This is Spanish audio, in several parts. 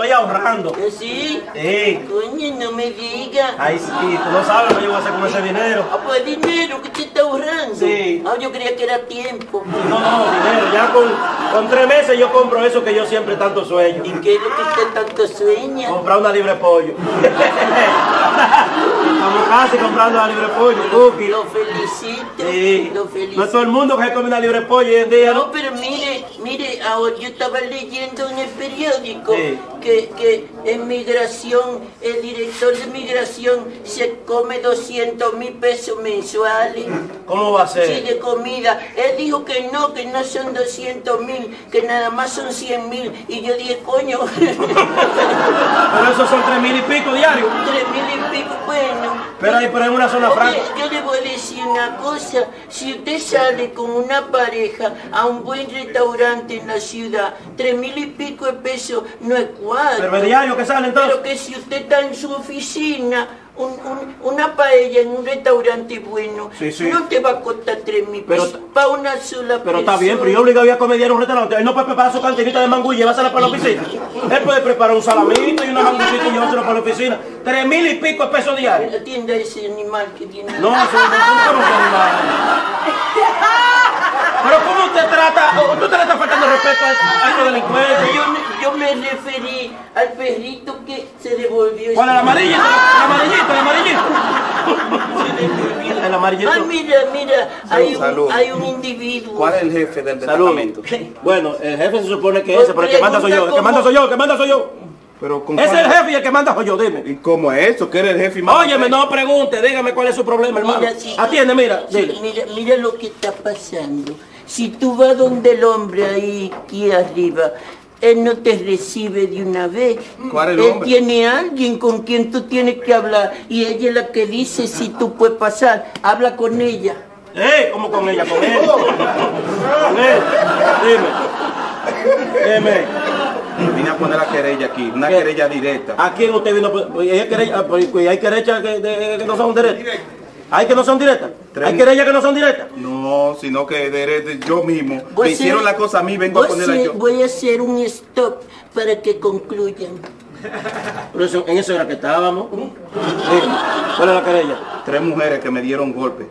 estoy ahorrando. ¿Ah, ¿Sí? Sí. Coño, no me diga. Ay, sí, tú no sabes lo que yo voy a hacer con ese dinero. Ah, pues dinero que te está ahorrando. Sí. Ah, yo creía que era tiempo. No, no, dinero. Ya con, con tres meses yo compro eso que yo siempre tanto sueño. ¿Y qué es lo que usted tanto sueña? Comprar una libre pollo. Estamos casi comprando la libre pollo, cookie. Lo felicito. Sí. Lo No es felicito. todo el mundo que se come una libre pollo hoy en día, No, ¿no? pero mire, mire, ahora yo estaba leyendo en el periódico Sí. que, que en migración, el director de migración se come 200 mil pesos mensuales. ¿Cómo va a Sí, ser? de comida. Él dijo que no, que no son 200 mil, que nada más son 100 mil. Y yo dije, coño, Pero esos son tres mil y pico diarios. 3 mil y pico, bueno. Pero ahí, pero en una zona franca. Yo le voy a decir una cosa, si usted sale con una pareja a un buen restaurante en la ciudad, tres mil y pico de pesos no es Pero cuadro. es diario que sale entonces. Pero que si usted está en su oficina, un- un- una paella en un restaurante bueno, Sí, sí. no te va a costar tres mil Pero- pesos para una sola Pero está bien, pero yo obligado a comer diario en un restaurante. Él no puede preparar su cantinita de mangú y llevársela para la oficina. Él puede preparar un salamito y una mangucita y llevárselo para la oficina. Tres mil y pico de pesos diarios. Atienda a ese animal que tiene. No, eso no animal. Pero ¿cómo usted trata? ¿Usted le está faltando respeto a, a estos delincuentes? Yo, me- yo me referí al perrito que se devolvió. ¿Cuál el amarillito? El amarillito, el amarillito. El amarillito. Ah, mira, mira, hay un, salud. hay un individuo. ¿Cuál es el jefe del Salud. departamento? Bueno, el jefe se supone que es ese, pero el que manda soy yo. El que manda soy yo, el que manda soy yo. Pero con es cuál- el jefe y el que manda soy yo, dime. ¿Y cómo es eso? ¿Que eres el jefe y manda Óyeme, no pregunte, dígame cuál es su problema, hermano. Mira, sí. Atiende, mira, dile. mira, mira lo que está pasando. Si tú vas donde el hombre ahí, aquí arriba, él no te recibe de una vez. ¿Cuál es el él hombre? tiene alguien con quien tú tienes que hablar y ella es la que dice si tú puedes pasar. Habla con ella. ¡Eh! ¿Cómo con ella? Con él. Con él. Dime. Dime. Vine a poner la querella aquí, una ¿Qué? querella directa. ¿A quién usted vino? Pues, pues, Hay querellas pues, pues, hay querellas que, de- que no son directas. ¿Hay que no son directas? ¿Hay querellas que no son directas? No, sino que de, de- yo mismo. Voy Me a hicieron hacer- la cosa a mí, vengo a ponerla yo. Voy a hacer un stop para que concluyan. Pero eso- en eso era que estábamos. ¿Cuál es la querella? Tres mujeres que me dieron golpe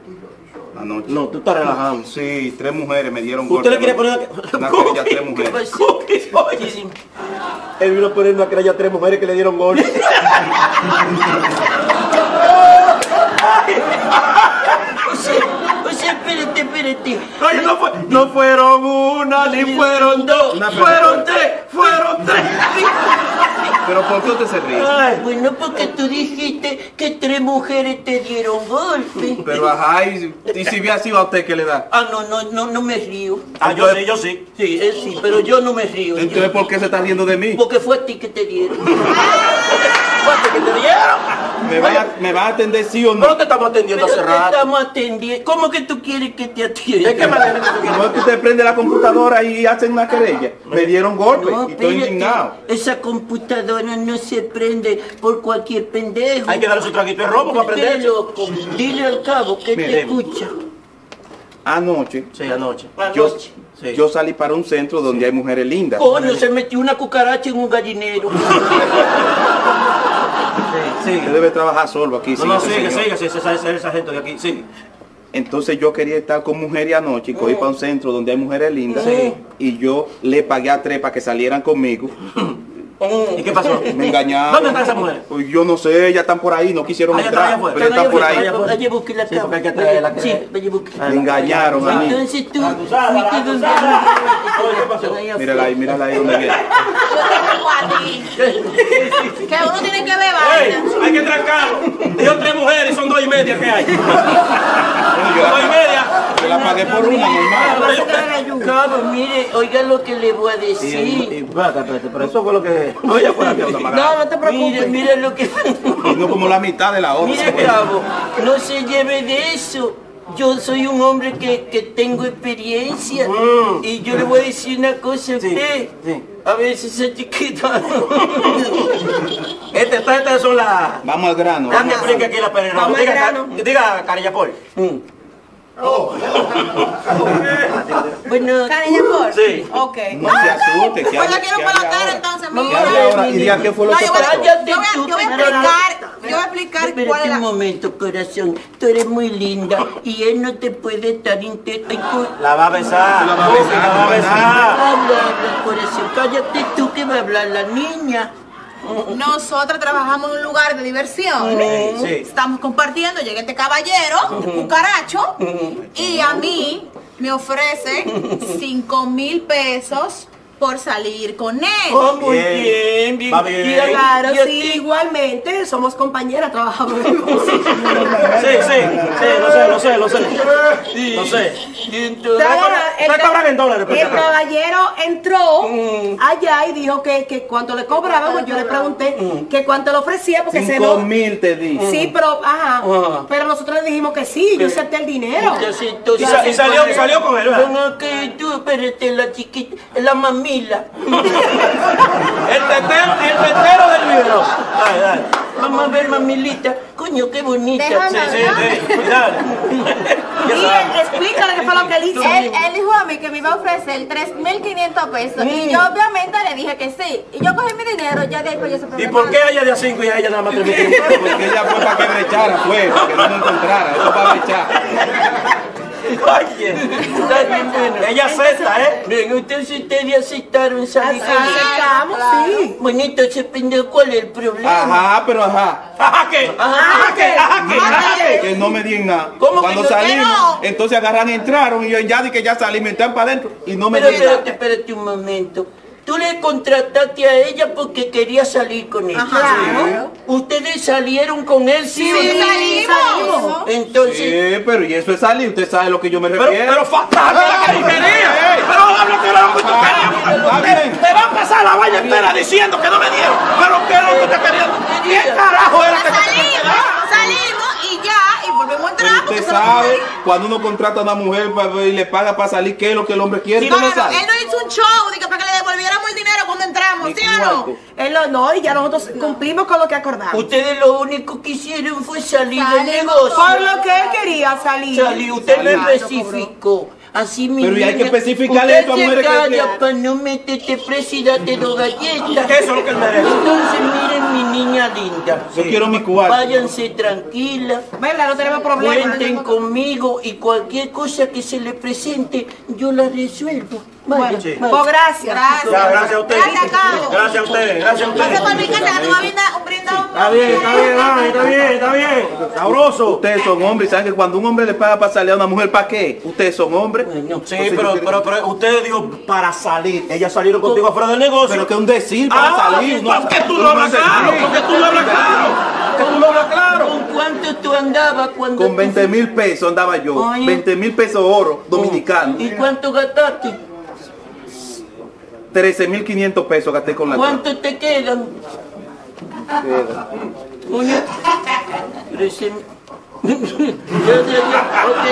anoche. No, tú estás relajando. Sí, tres mujeres me dieron golpe. ¿Usted le quiere poner una, querella a tres ¿Qué mujeres? Él vino a poner una querella a tres mujeres que le dieron gol. O sea, o sea, espérate, espérate. Oye, no, fue- no fueron una ni fueron dos, fueron tres, fueron tres. Pero ¿por qué usted se ríe? Ay, Bueno, porque tú dijiste que tres mujeres te dieron golpe. Pero ajá, y, y si hubiera sido a usted que le da. Ah, no, no, no, no me río. ah, yo sí, yo sí. Sí, él sí, pero yo no me río. Entonces, ¿por qué se está riendo de mí? Porque fue a ti que te dieron. ¿Cuánto que te dieron? ¿Me va, a, ¿Me va a atender sí o No no? te estamos atendiendo hace te rato. estamos atendiendo. ¿Cómo que tú quieres que te atienda? Es que me atienden tú No es que usted prende la computadora y hacen una querella. Me dieron golpe No, y estoy indignado. Esa computadora no se prende por cualquier pendejo. Hay que darle su traguito de robo para Espera, aprender. loco. Dile al cabo que Mire. te escucha. Anoche, Sí, anoche. yo, Anoche. Sí. yo salí para un centro donde hay mujeres lindas. Coño, se metió una cucaracha en un gallinero. Sí, Usted debe trabajar solo aquí. No, sin no, ese sigue, señor. sigue, sigue, ese sargento de aquí, sigue. Entonces yo quería estar con mujeres anoche y cogí para un centro donde hay mujeres lindas. Sí. Y yo le pagué a tres para que salieran conmigo. ¿Y qué pasó? Me engañaron. ¿Dónde están esas mujeres? Pues yo no sé, ellas están por ahí, no quisieron Ah, ya entrar, afuera. pero están por ahí. Vaya, busque la Sí, cama. traerla que- Sí, vaya, busque. Ah, Me engañaron a mí. Entonces tú Acusada, fuiste acusada. donde Oye, ¿qué pasó? Mírala ahí, mírala ahí donde viene. Que uno tiene que ver vaina. Hay que trancarlo. Dijo tres mujeres y son dos y media que hay. dos y media. La pagué por una normal. Cabo, mire, oiga lo que le voy a decir. espérate, espérate, pero eso fue lo que. No, ella fue la que la No, no te Mire, preocupes. mire lo que... Y no como la mitad de la otra. Mire, Cabo, no se lleve de eso. Yo soy un hombre que, que tengo experiencia Mm. y yo le voy a decir una cosa a Sí, usted. sí. A veces esa chiquita... Este, estas estas son las. Vamos al grano. Explicar aquí la perera. Vamos al Diga, grano. diga, Carilla Paul. Mm. Madre. Bueno, Cariño, por. Sí. Ok. No se asuste. que Pues la quiero por la cara entonces, mira. hable ahora y diga qué fue lo No, que yo voy a- pasó. Yo voy a- a explicar, yo voy a explicar cuál es un la... momento, corazón. Tú eres muy linda y él no te puede estar intenta y tú... La va a besar. La va a besar, La va a a besar. Habla, corazón. Cállate tú que va a hablar la niña. Nosotros trabajamos en un lugar de diversión. Sí. Estamos compartiendo, llega este caballero, un caracho, y a mí me ofrece 5 mil pesos por salir con él. Oh, muy Bien. bien, bien. Va bien. Y a- Claro, y a sí, ti- igualmente, somos compañeras, trabajamos en Sí, sí, sí, lo sé, lo sé, lo sé. Sí. Lo sé. Y entonces- Ustedes cobran en dólares, si El caballero entró allá y dijo que, que cuánto le cobraba, pues yo le pregunté que cuánto le ofrecía, porque se Cinco no... mil te di. Sí, pero, ajá, Ajá. pero nosotros le dijimos que sí, yo acepté el dinero. Entonces, entonces- Y sa- y salió- y salió con él, ¿verdad? Bueno, que tú, espérate, la chiquita, la mamila. El tetero, el tetero del libro. Dale, dale. Vamos a ver, mamilita. Coño, qué bonita. Déjame Sí, sí, sí. Dale. Explícale qué fue lo que él hizo. Él, él dijo a mí que me iba a ofrecer 3.500 pesos y yo obviamente le dije que sí. Y yo cogí mi dinero, ya de ahí yo se ¿Y por qué a ella de a 5 y a ella nada más 3 Porque ella fue para que brechara, fue, para que no me encontrara. Eso para brechar. Oye, Está bien, bueno. ella acepta, ¿eh? Bien, ustedes, ustedes aceptaron salir con él. Aceptamos, sí. Bonito, ese pendejo, ¿cuál es el problema? Ajá, pero ajá. Ajá, ¿qué? Ajá, ¿qué? Ajá, ¿qué? Ajá, ¿qué? Que no me digan nada. ¿Cómo que Cuando no? salimos, entonces agarran, entraron y yo ya di que ya salí, me están para adentro y no me Pero digan espérate, espérate un momento. Tú le contrataste a ella porque quería salir con él. Claro. Ustedes salieron con él, sí, o Sí, no? salimos. Entonces, Sí, pero y eso es salir, usted sabe a lo que yo me Pero, refiero. pero fatal, mira que quería. Pero habla que lo que tú querías. Está bien. Te, te va a pasar la vaina entera diciendo que no me dieron. Pero que querían. ¿Qué carajo era que te querían? Salimos, salimos y ya, y volvemos a entrar. Pero porque usted eso no sabe, cuando uno contrata a una mujer y le paga para salir, ¿qué es lo que el hombre quiere? No, ¿Cómo no, no, él no hizo un show de que para que le devolviéramos el dinero cuando entramos, ¿sí o no? Él lo no, y ya nosotros cumplimos con lo que acordamos. ustedes lo único que hicieron fue salir del negocio. Por lo que él quería salir. Salir, usted no Exacto, especificó. Así mi Pero y hay que especificarle esto a mujeres que- para no meterte presa y dos galletas. Eso es lo que él merece. Entonces, miren mi niña linda. Yo quiero mi cuarto. Váyanse tranquila. ¿Verdad? No tenemos problema. Cuenten conmigo y cualquier cosa que se le presente, yo la resuelvo. Bueno, Sí. pues gracias. Gracias. Ya, gracias a usted. Gracias, Carlos. Gracias a usted, gracias a Pase por mi casa que tú vas a brindar un brindado. Está bien, está bien, está bien, está bien. Sabroso. Ustedes son hombres y saben que cuando un hombre le paga para salir a una mujer, ¿para qué? Ustedes son hombres. Bueno, Sí, pero, pero, pero usted dijo para salir. Ellas salieron contigo afuera del negocio. Pero que es un decir para Ah, salir. ¿por qué tú no hablas claro? ¿Por qué tú no hablas claro? ¿Por qué tú no hablas claro? ¿Con cuánto tú andabas cuando Con tú 20 mil pesos andaba yo. Oye. 20 mil pesos oro dominicano. ¿Y cuánto gastaste? 13 mil 500 pesos gasté con la ¿Cuánto te quedan? Oye, trece mil. Ya, ya, ya, ok,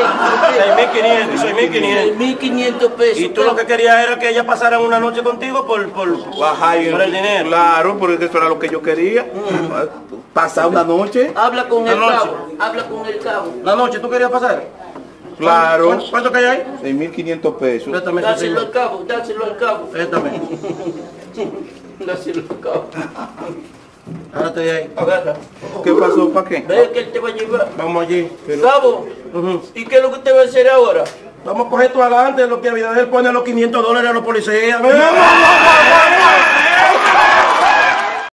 6.500, 6.500. ok. 1.500 pesos. Y tú lo que querías era que ellas pasaran una noche contigo por, por, por el dinero. Claro, porque eso era lo que yo quería. Pasar una noche. Habla con el noche. cabo, habla con el cabo. La noche, ¿tú querías pasar? Claro. ¿Cuánto, cuánto que hay ahí? 6 mil 500 pesos. Préstame, Dáselo al cabo, dáselo al cabo. Préstame. Dáselo al cabo. Ahora estoy ahí. Agarra. ¿Qué pasó? ¿Para qué? Ve que él te va a llevar. Vamos allí. Cabo, ¿y qué es lo que usted va a hacer ahora? Vamos a coger esto adelante, lo que Abinader pone los 500 dólares a los policías. ¡Vamos, vamos, vamos, vamos!